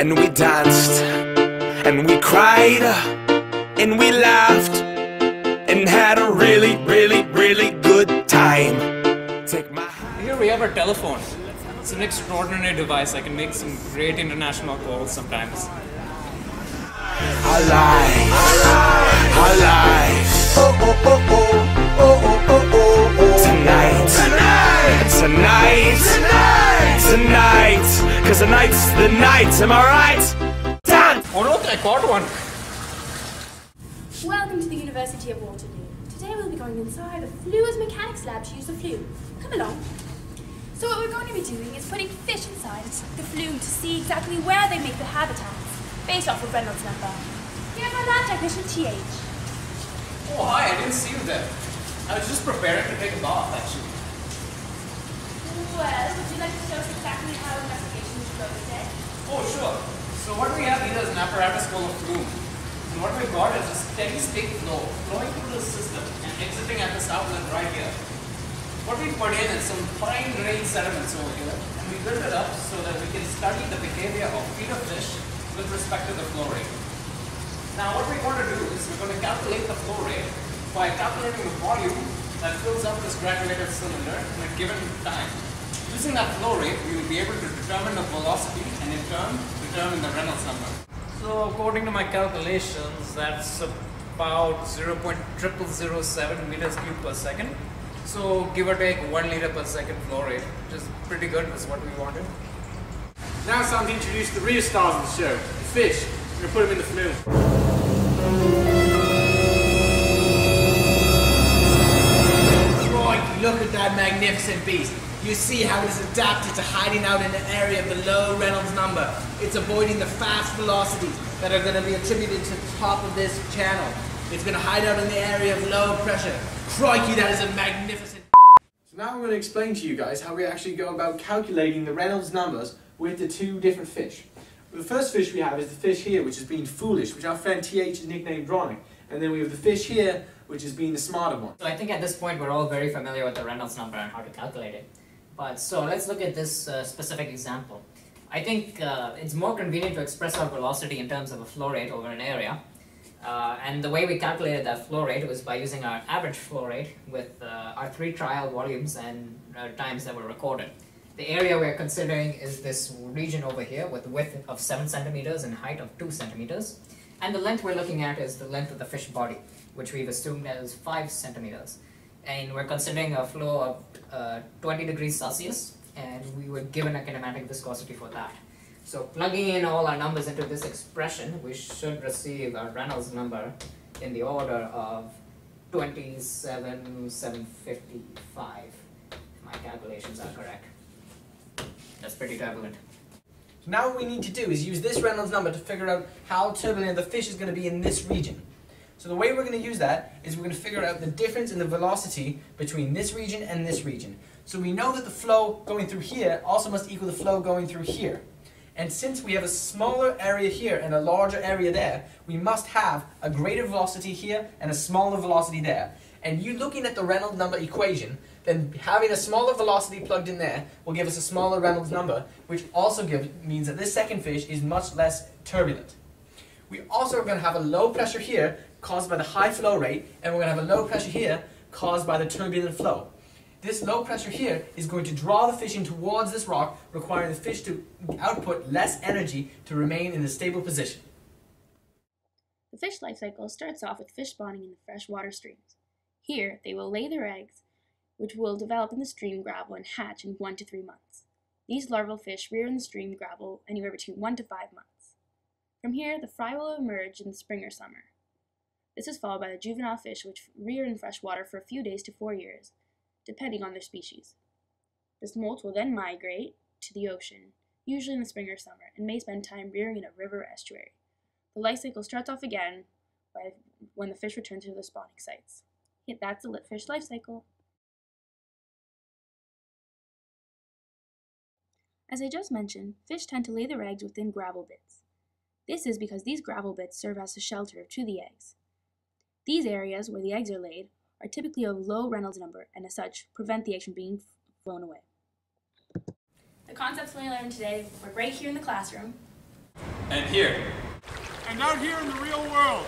And we danced, and we cried, and we laughed, and had a really, really, really good time. Here we have our telephone. It's an extraordinary device. I can make some great international calls sometimes. Alive, alive, alive. Oh, oh, oh, oh, oh, oh, oh, oh. Tonight, tonight, tonight tonight. the night's the night, am I right? Dan! Oh look, I caught one. Welcome to the University of Waterloo. Today we'll be going inside the Fluids Mechanics Lab to use the flume. Come along. So what we're going to be doing is putting fish inside the flume to see exactly where they make their habitats, based off of Reynolds number. Here's my lab technician, TH. Oh hi, I didn't see you there. I was just preparing to take a bath actually. Well, would you like to show us exactly how investigation should go today? Oh sure. So what we have here is an apparatus called a flume. And what we've got is a steady state flow flowing through the system and exiting at this outlet right here. What we put in is some fine grained sediments over here and we build it up so that we can study the behavior of feeder fish with respect to the flow rate. Now what we want to do is we're going to calculate the flow rate by calculating the volume that fills up this graduated cylinder in a given time. Using that flow rate, we will be able to determine the velocity and in turn determine the Reynolds number. So according to my calculations, that's about 0.0007 meters cubed per second. So give or take 1 liter per second flow rate, which is pretty good, that's what we wanted. Now it's time to introduce the real stars of the show, the fish. We're going to put them in the flume. Magnificent beast. You see how it is adapted to hiding out in an area of the low Reynolds number. It's avoiding the fast velocities that are going to be attributed to the top of this channel. It's going to hide out in the area of low pressure. Crikey, that is a magnificent... So now I'm going to explain to you guys how we actually go about calculating the Reynolds numbers with the two different fish. The first fish we have is the fish here, which is being foolish, which our friend TH is nicknamed Ronnie. And then we have the fish here, which is being the smarter one. So I think at this point we're all very familiar with the Reynolds number and how to calculate it. But so let's look at this uh, specific example. I think uh, it's more convenient to express our velocity in terms of a flow rate over an area. Uh, and the way we calculated that flow rate was by using our average flow rate with uh, our three trial volumes and uh, times that were recorded. The area we're considering is this region over here with width of 7 centimeters and height of 2 centimeters. And the length we're looking at is the length of the fish body, which we've assumed as 5 centimeters. And we're considering a flow of uh, 20 degrees Celsius, and we were given a kinematic viscosity for that. So plugging in all our numbers into this expression, we should receive a Reynolds number in the order of 27,755, if my calculations are correct. That's pretty turbulent. So now what we need to do is use this Reynolds number to figure out how turbulent the fish is going to be in this region. So the way we're going to use that is we're going to figure out the difference in the velocity between this region and this region. So we know that the flow going through here also must equal the flow going through here. And since we have a smaller area here and a larger area there, we must have a greater velocity here and a smaller velocity there. And you looking at the Reynolds number equation, then having a smaller velocity plugged in there will give us a smaller Reynolds number, which also give, means that this second fish is much less turbulent. We also are going to have a low pressure here caused by the high flow rate, and we're going to have a low pressure here caused by the turbulent flow. This low pressure here is going to draw the fish in towards this rock, requiring the fish to output less energy to remain in a stable position. The fish life cycle starts off with fish spawning in the freshwater streams. Here, they will lay their eggs, which will develop in the stream gravel and hatch in one to three months. These larval fish rear in the stream gravel anywhere between one to five months. From here, the fry will emerge in the spring or summer. This is followed by the juvenile fish, which rear in fresh water for a few days to four years, depending on their species. The smolt will then migrate to the ocean, usually in the spring or summer, and may spend time rearing in a river or estuary. The life cycle starts off again by when the fish return to their spawning sites. That's the fish life cycle. As I just mentioned, fish tend to lay their eggs within gravel bits. This is because these gravel bits serve as a shelter to the eggs. These areas where the eggs are laid are typically of low Reynolds number and as such prevent the eggs from being flown away. The concepts we learned today were right here in the classroom. And here, And out here in the real world,